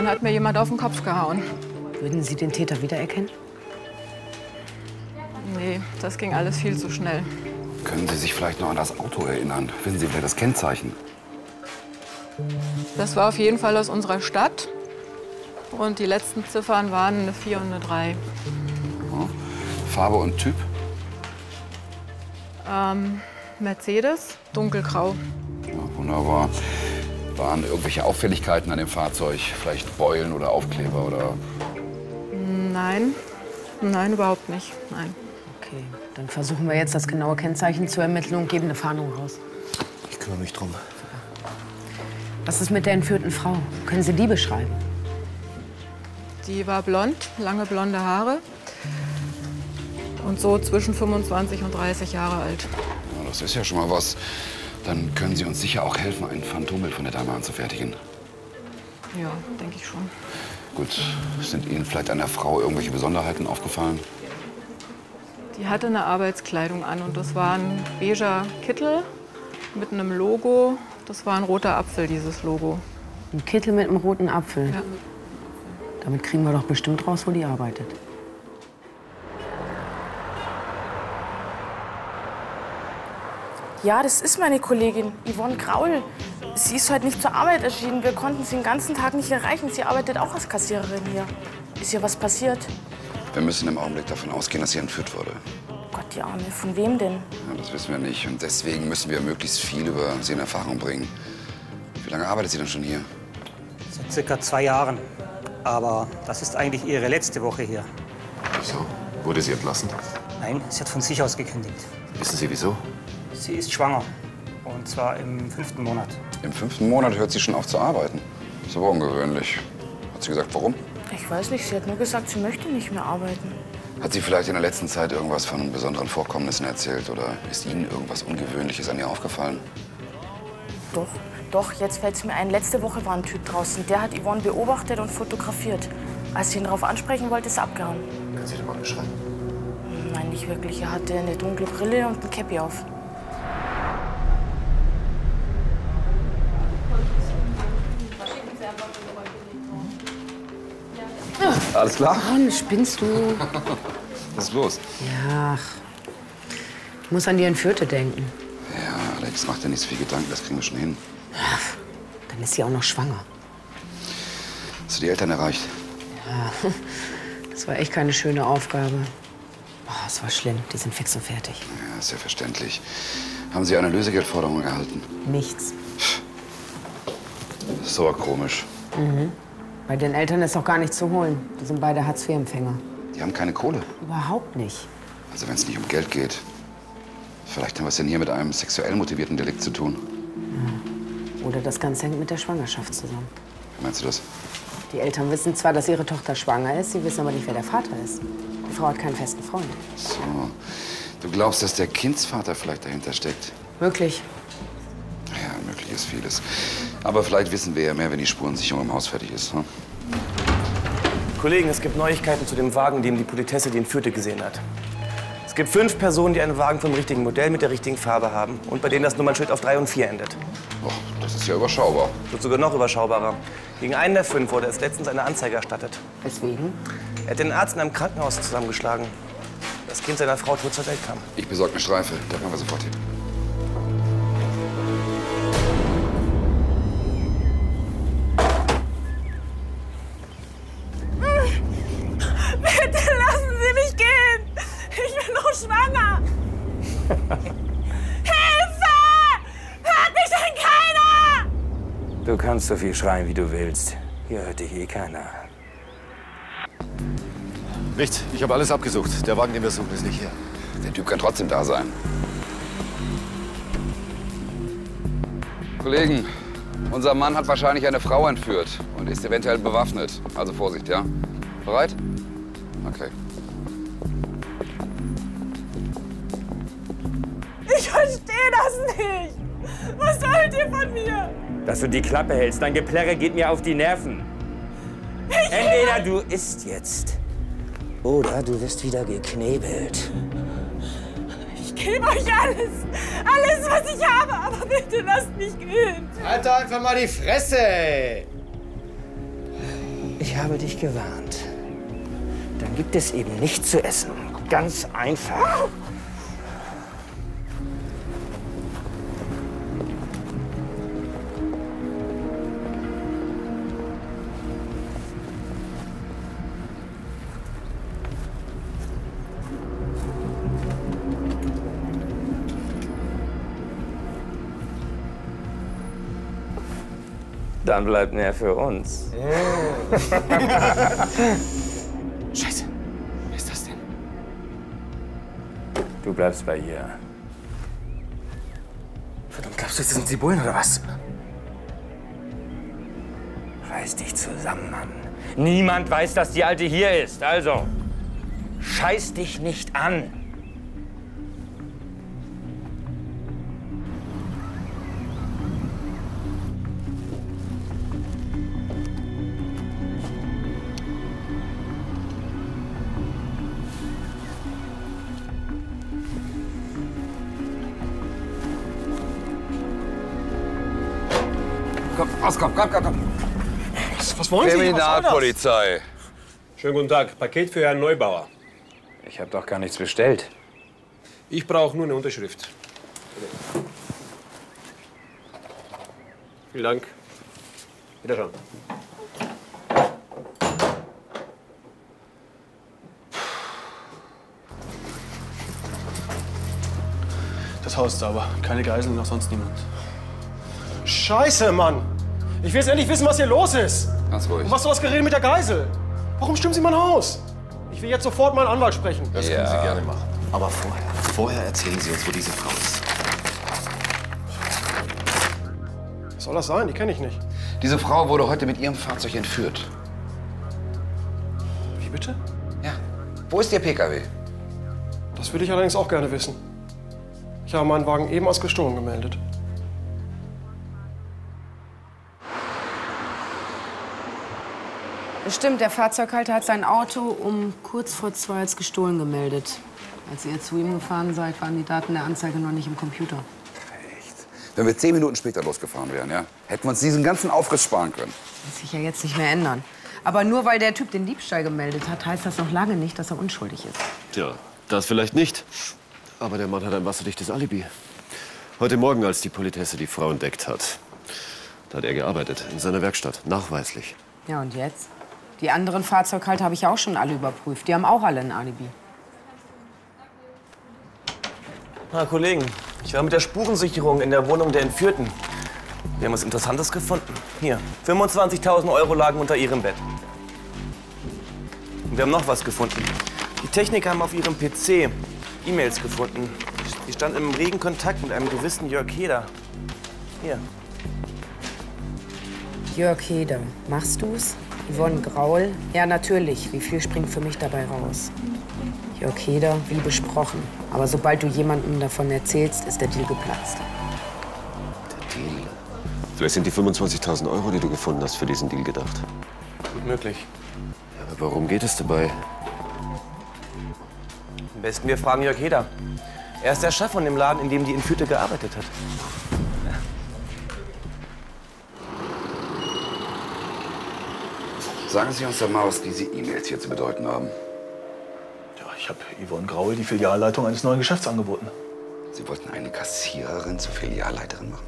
Dann hat mir jemand auf den Kopf gehauen. Würden Sie den Täter wiedererkennen? Nee, das ging alles viel zu schnell. Können Sie sich vielleicht noch an das Auto erinnern? Wissen Sie vielleicht das Kennzeichen? Das war auf jeden Fall aus unserer Stadt. Und die letzten Ziffern waren eine 4 und eine 3. Farbe und Typ? Ähm, Mercedes, dunkelgrau. Ja, wunderbar. Waren irgendwelche Auffälligkeiten an dem Fahrzeug? Vielleicht Beulen oder Aufkleber oder... Nein, nein, überhaupt nicht. Nein. Okay, dann versuchen wir jetzt das genaue Kennzeichen zu ermitteln und geben eine Fahndung raus. Ich kümmere mich drum. Was ist mit der entführten Frau? Können Sie die beschreiben? Die war blond, lange blonde Haare. Und so zwischen 25 und 30 Jahre alt. Ja, das ist ja schon mal was. Dann können Sie uns sicher auch helfen, ein Phantombild von der Dame anzufertigen. Ja, denke ich schon. Gut, sind Ihnen vielleicht an der Frau irgendwelche Besonderheiten aufgefallen? Die hatte eine Arbeitskleidung an und das war ein beiger Kittel mit einem Logo. Das war ein roter Apfel, dieses Logo. Ein Kittel mit einem roten Apfel. Ja. Damit kriegen wir doch bestimmt raus, wo die arbeitet. Ja, das ist meine Kollegin, Yvonne Graul. Sie ist heute nicht zur Arbeit erschienen. Wir konnten sie den ganzen Tag nicht erreichen. Sie arbeitet auch als Kassiererin hier. Ist ihr was passiert? Wir müssen im Augenblick davon ausgehen, dass sie entführt wurde. Gott, die Arme. Von wem denn? Ja, das wissen wir nicht. Und deswegen müssen wir möglichst viel über sie in Erfahrung bringen. Wie lange arbeitet sie denn schon hier? Seit circa zwei Jahren. Aber das ist eigentlich ihre letzte Woche hier. Wieso? Wurde sie entlassen? Nein, sie hat von sich aus gekündigt. Wissen Sie wieso? Sie ist schwanger. Und zwar im fünften Monat. Im fünften Monat hört sie schon auf zu arbeiten. Ist aber ungewöhnlich. Hat sie gesagt, warum? Ich weiß nicht. Sie hat nur gesagt, sie möchte nicht mehr arbeiten. Hat sie vielleicht in der letzten Zeit irgendwas von besonderen Vorkommnissen erzählt? Oder ist Ihnen irgendwas Ungewöhnliches an ihr aufgefallen? Doch, doch, jetzt fällt es mir ein. Letzte Woche war ein Typ draußen. Der hat Yvonne beobachtet und fotografiert. Als sie ihn darauf ansprechen wollte, ist er abgehauen. Können Sie den mal beschreiben? Nein, nicht wirklich. Er hatte eine dunkle Brille und ein Cappy auf. Alles klar? Mann, spinnst du? Was ist los? Ja, ach. ich muss an die Entführte denken. Ja, Alex, mach dir nicht so viel Gedanken. Das kriegen wir schon hin. Dann ist sie auch noch schwanger. Hast du die Eltern erreicht? Ja, das war echt keine schöne Aufgabe. Boah, es war schlimm. Die sind fix und fertig. Ja, ist ja verständlich. Haben Sie eine Lösegeldforderung erhalten? Nichts. Das ist aber komisch. Mhm. Bei den Eltern ist auch gar nichts zu holen. Die sind beide Hartz-IV-Empfänger. Die haben keine Kohle. Überhaupt nicht. Also wenn es nicht um Geld geht. Vielleicht haben wir es denn hier mit einem sexuell motivierten Delikt zu tun. Oder das Ganze hängt mit der Schwangerschaft zusammen. Wie meinst du das? Die Eltern wissen zwar, dass ihre Tochter schwanger ist, sie wissen aber nicht, wer der Vater ist. Die Frau hat keinen festen Freund. So. Du glaubst, dass der Kindsvater vielleicht dahinter steckt? Möglich. Ist vieles. Aber vielleicht wissen wir ja mehr, wenn die Spurensicherung im Haus fertig ist. Hm? Kollegen, es gibt Neuigkeiten zu dem Wagen, dem die Politesse den Führte gesehen hat. Es gibt fünf Personen, die einen Wagen vom richtigen Modell mit der richtigen Farbe haben und bei denen das Nummernschild auf 3 und 4 endet. Och, das ist ja überschaubar. Wird sogar noch überschaubarer. Gegen einen der fünf wurde erst letztens eine Anzeige erstattet. Weswegen? Er hat den Arzt in einem Krankenhaus zusammengeschlagen. Das Kind seiner Frau tot zur Welt kam. Ich besorge eine Streife. Da fahren wir sofort hin. Du kannst so viel schreien, wie du willst. Hier hört dich eh keiner. Nicht. Ich habe alles abgesucht. Der Wagen, den wir suchen, ist nicht hier. Der Typ kann trotzdem da sein. Kollegen, unser Mann hat wahrscheinlich eine Frau entführt und ist eventuell bewaffnet. Also Vorsicht, ja? Bereit? Okay. Ich verstehe das nicht. Was wollt ihr von mir? Dass du die Klappe hältst. Dein Geplärre geht mir auf die Nerven. Entweder du isst jetzt. Oder du wirst wieder geknebelt. Ich gebe euch alles. Alles, was ich habe. Aber bitte lasst mich gehen. Halt doch einfach mal die Fresse! Ich habe dich gewarnt. Dann gibt es eben nichts zu essen. Ganz einfach. Dann bleibt mehr für uns. Scheiße. Wer ist das denn? Du bleibst bei ihr. Verdammt, glaubst du, das sind die Bullen oder was? Reiß dich zusammen, Mann. Niemand weiß, dass die Alte hier ist. Also, scheiß dich nicht an. Raus, komm, komm, komm, komm. Was wollen Sie? Kriminalpolizei. Schönen guten Tag. Paket für Herrn Neubauer. Ich habe doch gar nichts bestellt. Ich brauche nur eine Unterschrift. Vielen Dank. Wiederschauen. Das Haus ist sauber. Keine Geiseln, noch sonst niemand. Scheiße, Mann! Ich will jetzt endlich wissen, was hier los ist. Ganz ruhig. Und was du hast geredet mit der Geisel? Warum stimmen Sie mein Haus? Ich will jetzt sofort meinen Anwalt sprechen. Das Ja. können Sie gerne machen. Aber vorher, vorher erzählen Sie uns, wo diese Frau ist. Was soll das sein? Die kenne ich nicht. Diese Frau wurde heute mit ihrem Fahrzeug entführt. Wie bitte? Ja. Wo ist Ihr PKW? Das würde ich allerdings auch gerne wissen. Ich habe meinen Wagen eben als gestohlen gemeldet. Stimmt, der Fahrzeughalter hat sein Auto um kurz vor zwei als gestohlen gemeldet. Als ihr zu ihm gefahren seid, waren die Daten der Anzeige noch nicht im Computer. Wenn wir zehn Minuten später losgefahren wären, ja, hätten wir uns diesen ganzen Aufriss sparen können. Wird sich ja jetzt nicht mehr ändern. Aber nur weil der Typ den Diebstahl gemeldet hat, heißt das noch lange nicht, dass er unschuldig ist. Tja, das vielleicht nicht. Aber der Mann hat ein wasserdichtes Alibi. Heute Morgen, als die Politesse die Frau entdeckt hat, da hat er gearbeitet, in seiner Werkstatt, nachweislich. Ja, und jetzt? Die anderen Fahrzeughalter habe ich ja auch schon alle überprüft. Die haben auch alle ein Alibi. Na, Kollegen, ich war mit der Spurensicherung in der Wohnung der Entführten. Wir haben was Interessantes gefunden. Hier, 25.000 Euro lagen unter ihrem Bett. Und wir haben noch was gefunden. Die Techniker haben auf ihrem PC E-Mails gefunden. Die standen im regen Kontakt mit einem gewissen Jörg Heder. Hier. Jörg Heder, machst du's? Yvonne Graul? Ja, natürlich. Wie viel springt für mich dabei raus? Jörg Heder, wie besprochen. Aber sobald du jemandem davon erzählst, ist der Deal geplatzt. Deal. Vielleicht sind die 25.000 Euro, die du gefunden hast, für diesen Deal gedacht. Gut möglich. Ja, aber worum geht es dabei? Am besten wir fragen Jörg Heder. Er ist der Chef von dem Laden, in dem die Entführte gearbeitet hat. Sagen Sie uns doch mal, was diese E-Mails hier zu bedeuten haben. Ja, ich habe Yvonne Graul die Filialleitung eines neuen Geschäfts angeboten. Sie wollten eine Kassiererin zur Filialleiterin machen.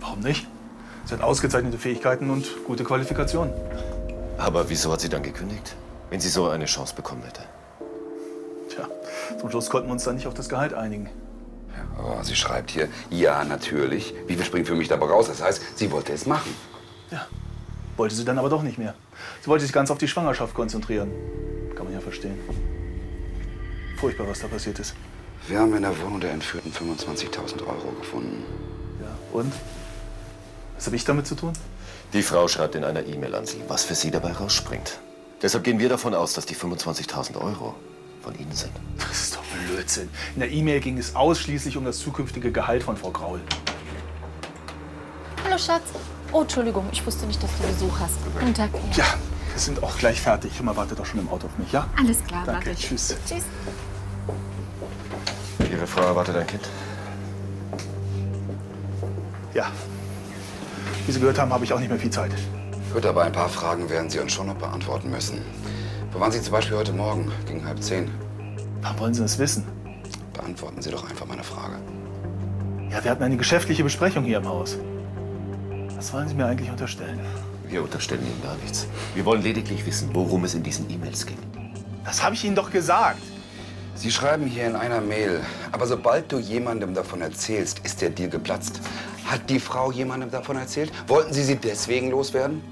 Warum nicht? Sie hat ausgezeichnete Fähigkeiten und gute Qualifikationen. Aber wieso hat sie dann gekündigt? Wenn sie so eine Chance bekommen hätte. Tja, zum Schluss konnten wir uns dann nicht auf das Gehalt einigen. Aber sie schreibt hier, ja, natürlich. Wie viel springt für mich dabei raus? Das heißt, sie wollte es machen. Ja, wollte sie dann aber doch nicht mehr. Sie wollte sich ganz auf die Schwangerschaft konzentrieren. Kann man ja verstehen. Furchtbar, was da passiert ist. Wir haben in der Wohnung der Entführten 25.000 Euro gefunden. Ja, und? Was habe ich damit zu tun? Die Frau schreibt in einer E-Mail an Sie, was für Sie dabei rausspringt. Deshalb gehen wir davon aus, dass die 25.000 Euro von Ihnen sind. Das ist doch Blödsinn. In der E-Mail ging es ausschließlich um das zukünftige Gehalt von Frau Graul. Hallo Schatz. Oh, Entschuldigung, ich wusste nicht, dass du Besuch hast. Guten Tag. Ja, wir sind auch gleich fertig. Immer wartet doch schon im Auto auf mich, ja? Alles klar, Danke, warte. tschüss. Tschüss. Ihre Frau erwartet ein Kind. Ja. Wie Sie gehört haben, habe ich auch nicht mehr viel Zeit. Gut, aber ein paar Fragen werden Sie uns schon noch beantworten müssen. Wo waren Sie zum Beispiel heute Morgen gegen halb zehn? Wann wollen Sie das wissen? Beantworten Sie doch einfach meine Frage. Ja, wir hatten eine geschäftliche Besprechung hier im Haus. Was wollen Sie mir eigentlich unterstellen? Wir unterstellen Ihnen gar nichts. Wir wollen lediglich wissen, worum es in diesen E-Mails ging. Das habe ich Ihnen doch gesagt. Sie schreiben hier in einer Mail, aber sobald du jemandem davon erzählst, ist der Deal geplatzt. Hat die Frau jemandem davon erzählt? Wollten Sie sie deswegen loswerden?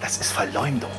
Das ist Verleumdung.